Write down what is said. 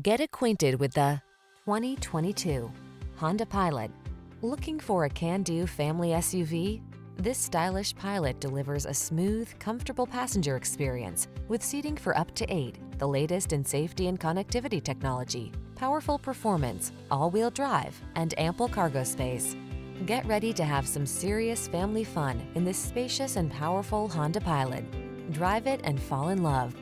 Get acquainted with the 2022 Honda Pilot. Looking for a can-do family SUV? This stylish Pilot delivers a smooth, comfortable passenger experience with seating for up to eight, the latest in safety and connectivity technology, powerful performance, all-wheel drive, and ample cargo space. Get ready to have some serious family fun in this spacious and powerful Honda Pilot. Drive it and fall in love.